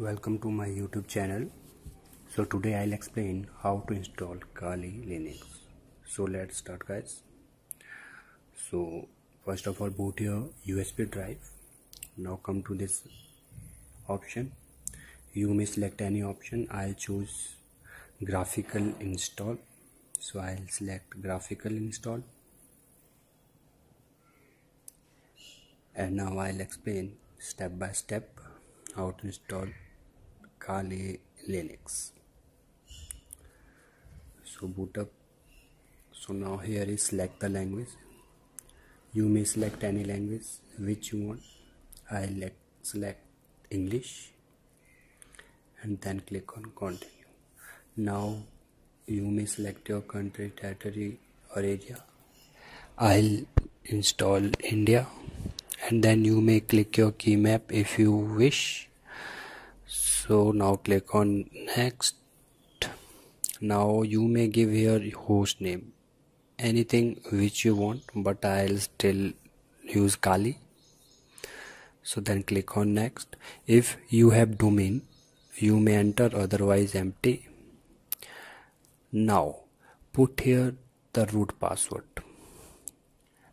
welcome to my youtube channel. So today i'll explain how to install kali linux. So let's start guys. So first of all boot your usb drive. Now come to this option. You may select any option. I'll choose graphical install. So i'll select graphical install. And now i'll explain step by step how to install Kali Linux. So boot up. So now here is select the language. You may select any language which you want. I'll select English and then click on continue. Now you may select your country territory or area. I'll install India and then you may click your key map if you wish so now click on next. Now you may give here host name. Anything which you want but I'll still use Kali. So then click on next. If you have domain you may enter otherwise empty. Now put here the root password.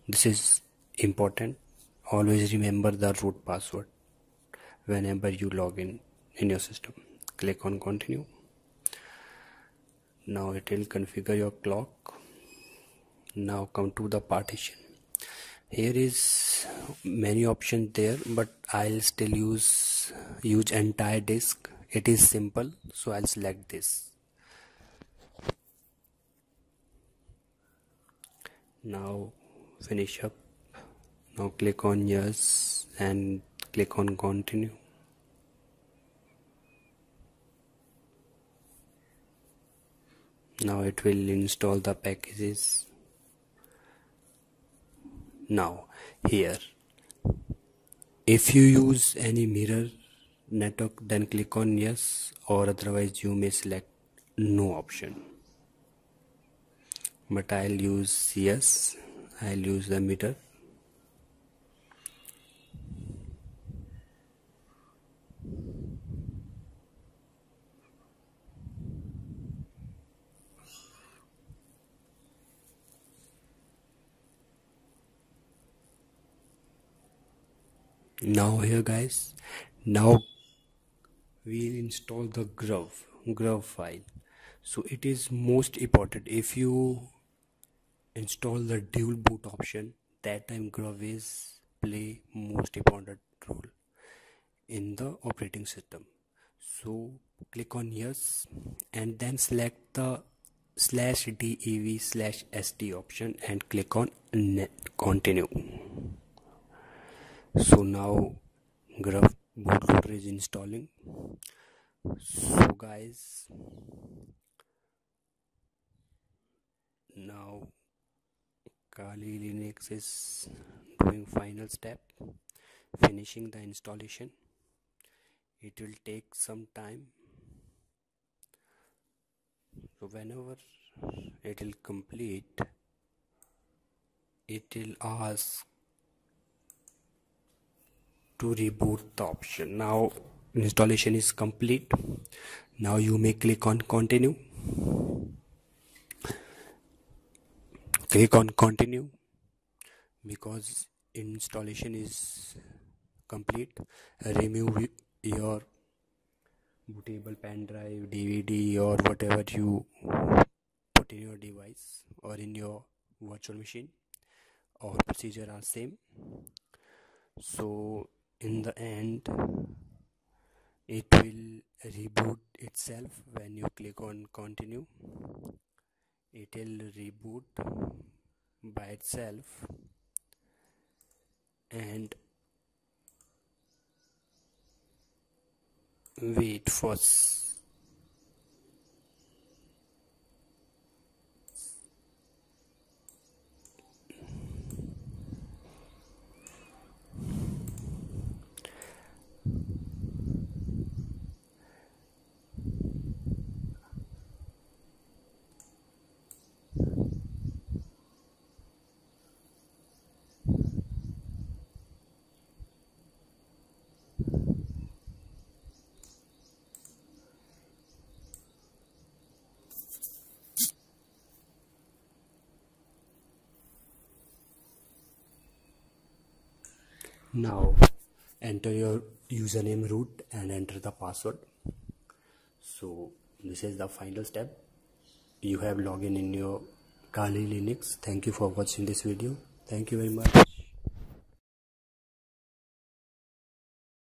This is important. Always remember the root password whenever you log in in your system. Click on continue. Now it will configure your clock. Now come to the partition. Here is many options there but I'll still use use entire disk. It is simple so I'll select this. Now finish up. Now click on yes and click on continue now it will install the packages. Now here. If you use any mirror network then click on yes or otherwise you may select no option. But I'll use yes. I'll use the mirror now here guys. Now we install the grub grub file. So it is most important if you install the dual boot option that time grub is play most important role in the operating system. So click on yes and then select the slash dev slash st option and click on continue so now grub bootloader is installing. So guys now Kali Linux is doing final step finishing the installation. It will take some time. So whenever it will complete it will ask to reboot the option. Now installation is complete. Now you may click on continue. Click on continue because installation is complete. Remove your bootable pen drive dvd or whatever you put in your device or in your virtual machine. All procedure are same. So in the end it will reboot itself when you click on continue. It will reboot by itself and wait for now enter your username root and enter the password. So this is the final step. You have login in your Kali Linux. Thank you for watching this video. Thank you very much